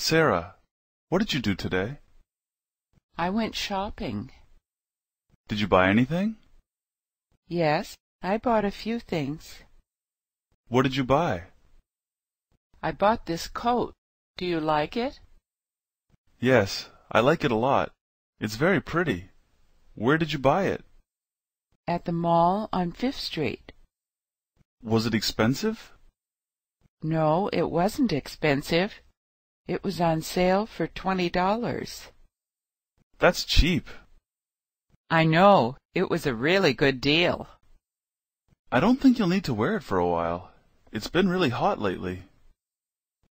Sarah, what did you do today? I went shopping. Did you buy anything? Yes, I bought a few things. What did you buy? I bought this coat. Do you like it? Yes, I like it a lot. It's very pretty. Where did you buy it? At the mall on Fifth Street. Was it expensive? No, it wasn't expensive. It was on sale for twenty dollars. That's cheap. I know. It was a really good deal. I don't think you'll need to wear it for a while. It's been really hot lately.